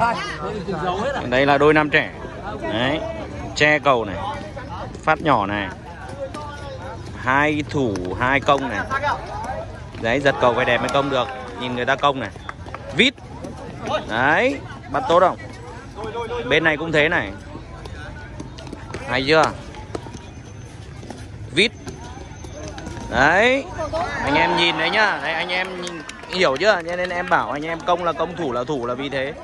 Dạ. đây là đôi nam trẻ. Đấy che cầu này phát nhỏ này. Hai thủ hai công này. Đấy giật cầu phải đẹp mới công được nhìn người ta công này. Vít. Đấy bắt tốt không? Bên này cũng thế này. Hay chưa? Vít. Đấy anh em nhìn đấy nhá. Đấy anh em nhìn, hiểu chưa? Cho nên em bảo anh em công là công thủ là thủ là vì thế.